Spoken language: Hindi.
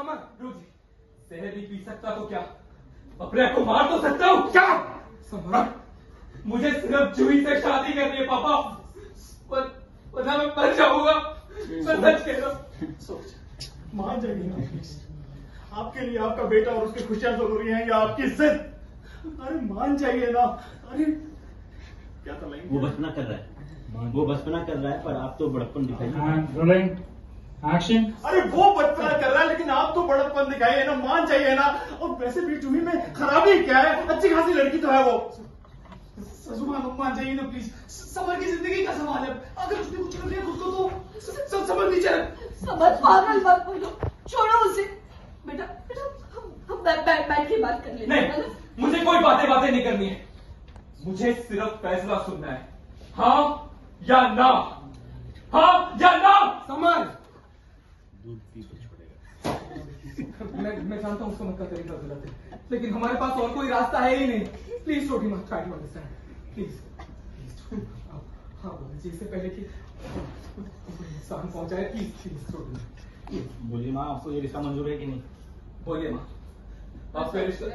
समर रुक जी जहर नहीं पी सकता तो क्या? अपने को मार तो सकता हूँ? क्या? समर मुझे सिर्फ़ जूही से शादी करनी है पापा। पर वरना मैं मर जाऊँगा। मैं सच कह रहा हूँ। सोच। मान जाइए ना आपके लिए आपका बेटा और उसकी खुशियाँ ज़रूरी हैं या आपकी इज़्ज़त अरे मान जाइए ना। अरे क्या था लाइन वो बचपना कर रहा है। वो बचपना कर रहा है पर आप तो बड़प्पन दिखाइए। Action. अरे वो बचपना कर रहा है लेकिन आप तो बड़प्पन दिखाइए ना मान जाइए ना। और वैसे भी जूही में खराबी क्या है? अच्छी खासी लड़की तो है वो। मान जाइए ना प्लीज़ समर की ज़िंदगी का सवाल है। अगर उसने कुछ कर लिया खुद को तो? सब समझ नीचे समझ पागल मत बोलो। छोड़ो उसे। बेटा बेटा हम हम बैठ के बात कर हैं नहीं मुझे कोई बातें बातें नहीं करनी है। मुझे सिर्फ़ फैसला सुनना है। हाँ या ना हाँ या ना समर छोड़ेगा मैं मैं जानता हूँ समझ का तरीका गलत है। लेकिन हमारे पास और कोई रास्ता है ही नहीं। प्लीज़ छोटी मत ट्राई टू अंडरस्टैंड प्लीज़ हाँ बोलिए जी इससे पहले कि नुकसान पहुँचाए प्लीज़ प्लीज़ छोटी बोलिए माँ आपको ये रिश्ता मंजूर है कि नहीं? बोलिए माँ। आपका रिश्ता